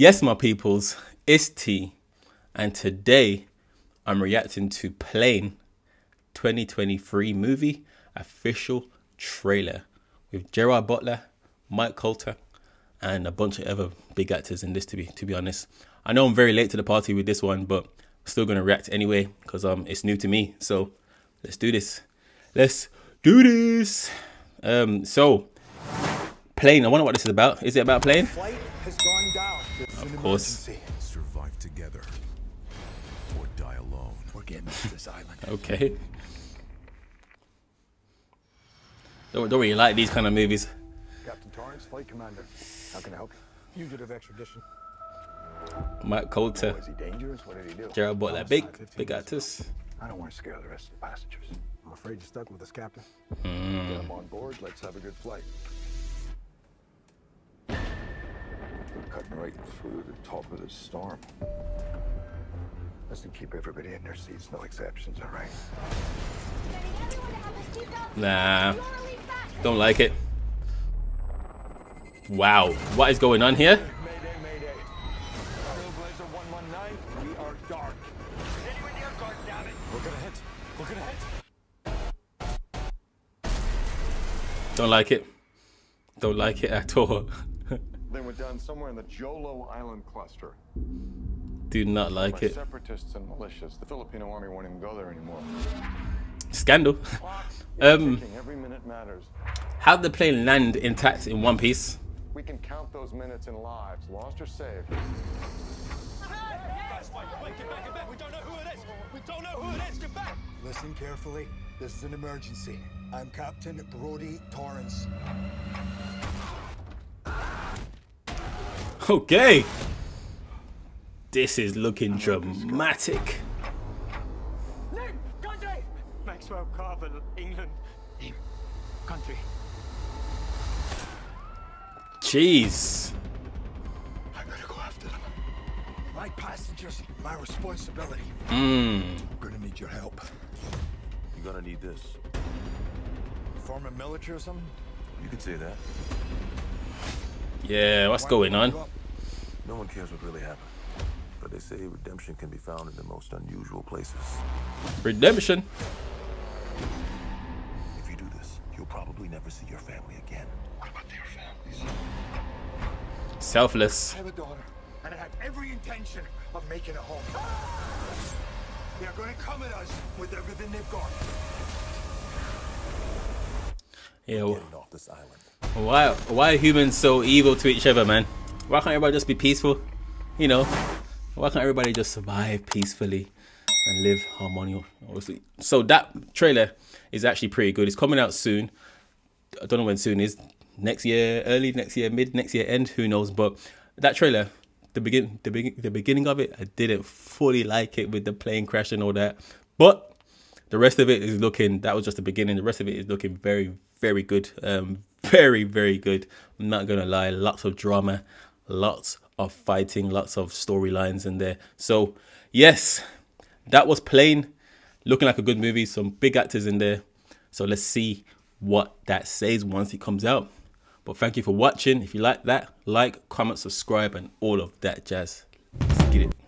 Yes, my peoples, it's T, and today I'm reacting to Plane 2023 movie official trailer with Gerard Butler, Mike Colter, and a bunch of other big actors in this. To be to be honest, I know I'm very late to the party with this one, but still gonna react anyway because um it's new to me. So let's do this. Let's do this. Um, so plane. I wonder what this is about. Is it about plane? Flight has gone down. Of course. Survive together or die alone. We're getting off this island. Okay. Don't, don't really like these kind of movies. Captain Torrance, flight commander. How can I help you? Fugitive extradition. Mike Colter, Was he dangerous? What did he do? Gerard Butler, big, big actors. I don't want to scare the rest of the passengers. I'm afraid you're stuck with us, Captain. Hmm. Get him on board. Let's have a good flight. Right through the top of the storm. Listen, keep everybody in their seats. No exceptions, all right? Nah, don't like it. Wow, what is going on here? Mayday, mayday. Trailblazer 119, we are dark. Anyone near guard, damn it. We're gonna hit. We're gonna hit. Don't like it. Don't like it at all. They went down somewhere in the Jolo Island cluster. Do not like it. separatists and militias. The Filipino army won't even go there anymore. Scandal. Um. Every minute matters. How did the plane land intact in one piece? We can count those minutes in lives, lost or saved. Guys, wait, wait, get back, get back. We don't know who it is. We don't know who it is. Get back. Listen carefully. This is an emergency. I'm Captain Brodie Torrance. Okay. This is looking dramatic. Name, country. Maxwell Carver, England. Name, country. Jeez. I gotta go after them. My passengers, my responsibility. Mmm. I'm gonna need your help. You're gonna need this. Form a military or something? You could say that. Yeah, what's going on? No one cares what really happened. But they say redemption can be found in the most unusual places. Redemption. If you do this, you'll probably never see your family again. What about their families? Selfless. I have a daughter, and I have every intention of making a home. They're gonna come at us with everything they've got. Yeah. Getting off this island. Why? Why are humans so evil to each other, man? Why can't everybody just be peaceful? You know, why can't everybody just survive peacefully and live harmoniously? So that trailer is actually pretty good. It's coming out soon. I don't know when soon is. Next year, early next year, mid next year, end. Who knows? But that trailer, the begin, the begin, the beginning of it, I didn't fully like it with the plane crash and all that. But the rest of it is looking. That was just the beginning. The rest of it is looking very, very good. Um, very, very good. I'm not gonna lie. Lots of drama, lots of fighting, lots of storylines in there. So yes, that was Plane. Looking like a good movie. Some big actors in there. So let's see what that says once it comes out. But thank you for watching. If you like that, like, comment, subscribe, and all of that jazz. Let's get it.